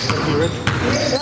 Thank you, Rich.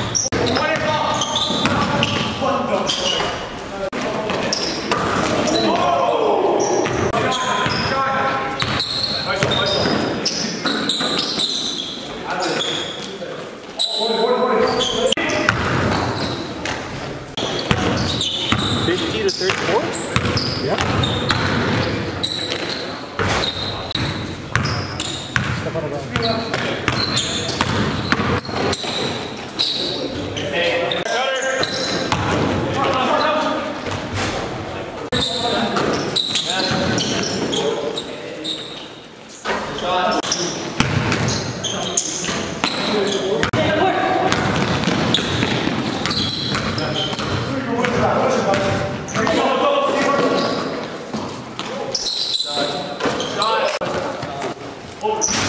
All the way, Shot. Oh.